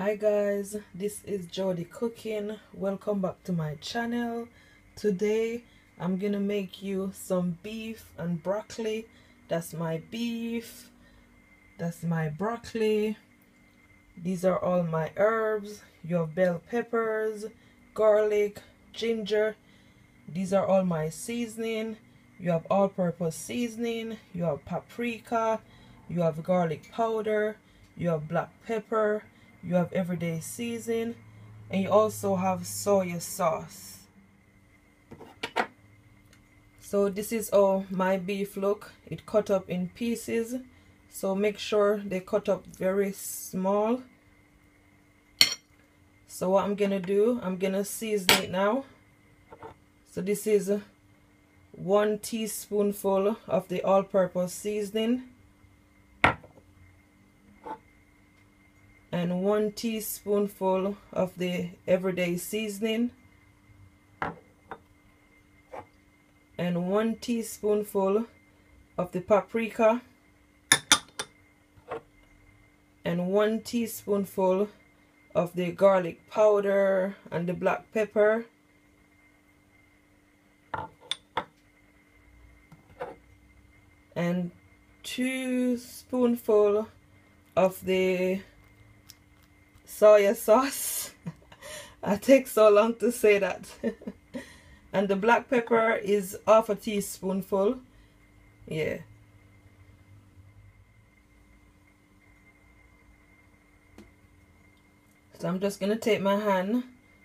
hi guys this is Jody cooking. Welcome back to my channel. Today I'm gonna make you some beef and broccoli. That's my beef. That's my broccoli. These are all my herbs you have bell peppers garlic ginger. These are all my seasoning. You have all-purpose seasoning you have paprika you have garlic powder you have black pepper you have everyday season and you also have soy sauce. So this is how my beef look. It cut up in pieces. So make sure they cut up very small. So what I'm gonna do I'm gonna season it now. So this is one teaspoonful of the all-purpose seasoning and one teaspoonful of the everyday seasoning. And one teaspoonful of the paprika. And one teaspoonful of the garlic powder and the black pepper. And two spoonful of the soy sauce. I take so long to say that. And the black pepper is half a teaspoonful. Yeah. So I'm just gonna take my hand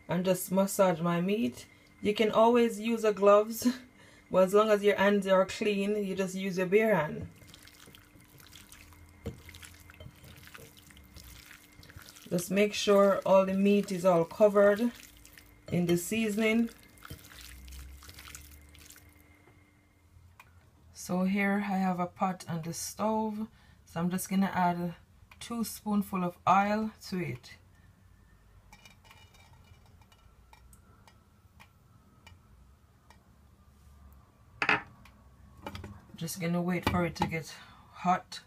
and just massage my meat. You can always use a gloves but as long as your hands are clean you just use your bare hand just make sure all the meat is all covered in the seasoning. So here I have a pot on the stove. So I'm just gonna add two spoonful of oil to it. Just gonna wait for it to get hot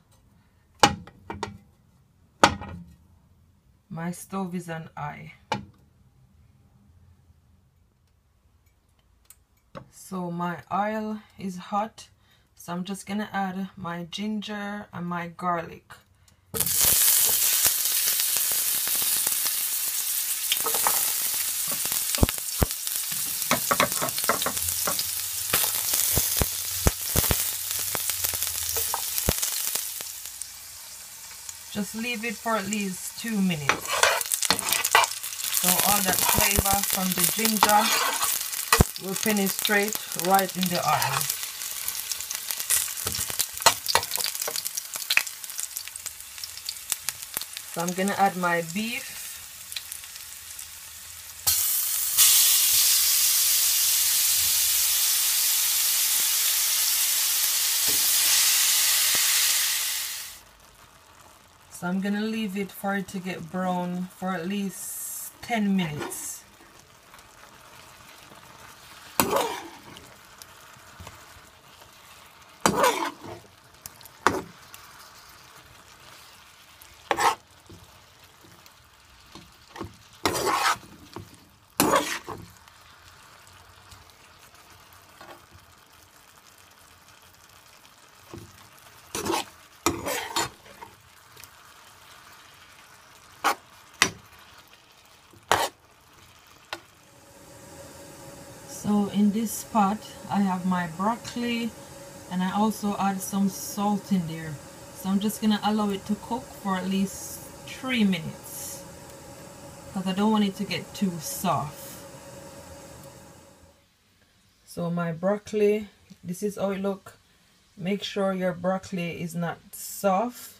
my stove is an eye. So my oil is hot so I'm just gonna add my ginger and my garlic just leave it for at least two minutes. So all that flavor from the ginger will penetrate right in the oil so I'm gonna add my beef So I'm gonna leave it for it to get brown for at least 10 minutes. So in this pot I have my broccoli and I also add some salt in there. So I'm just gonna allow it to cook for at least three minutes because I don't want it to get too soft. So my broccoli, this is how it look. Make sure your broccoli is not soft.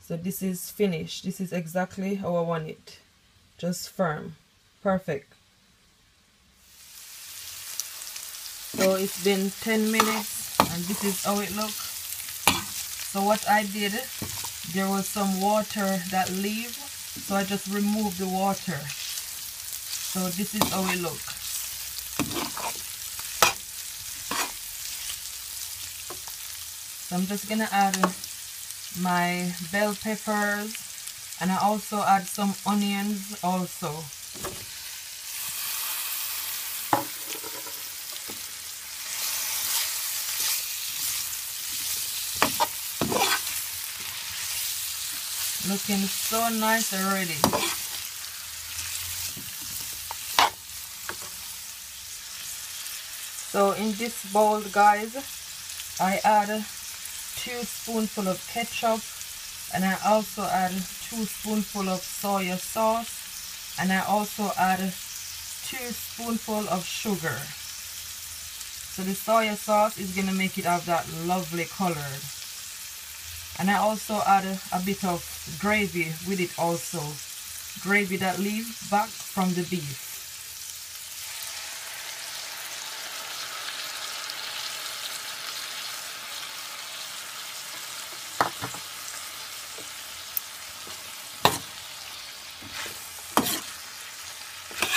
So this is finished. This is exactly how I want it. Just firm. Perfect. So it's been 10 minutes and this is how it looks so what I did there was some water that leave so I just removed the water. So this is how it looks so I'm just gonna add my bell peppers and I also add some onions also looking so nice already. So in this bowl guys I add two spoonful of ketchup and I also add two spoonful of soy sauce and I also add two spoonful of sugar. So the soy sauce is gonna make it have that lovely color and I also add a bit of gravy with it also gravy that leaves back from the beef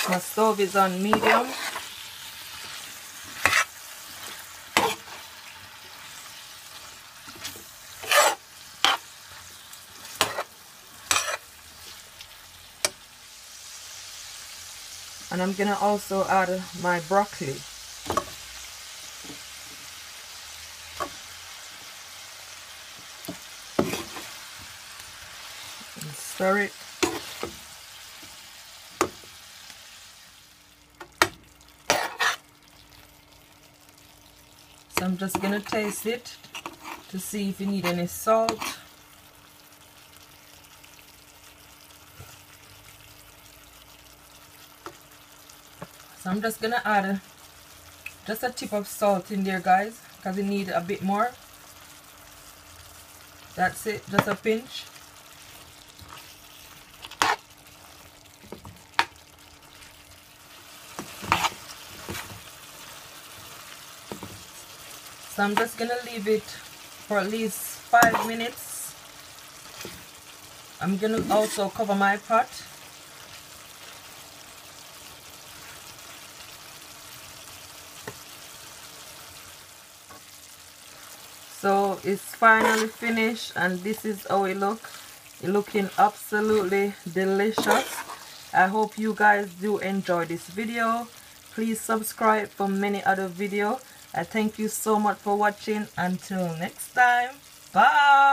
My stove is on medium. And I'm gonna also add my broccoli. And stir it So I'm just to taste it to see if you need any salt. So I'm just to add just a tip of salt in there guys because you need a bit more. That's it, just a pinch. So I'm just to leave it for at least five minutes. I'm to also cover my pot. So it's finally finished and this is how it look. It looking absolutely delicious. I hope you guys do enjoy this video. Please subscribe for many other video I thank you so much for watching. Until next time, bye.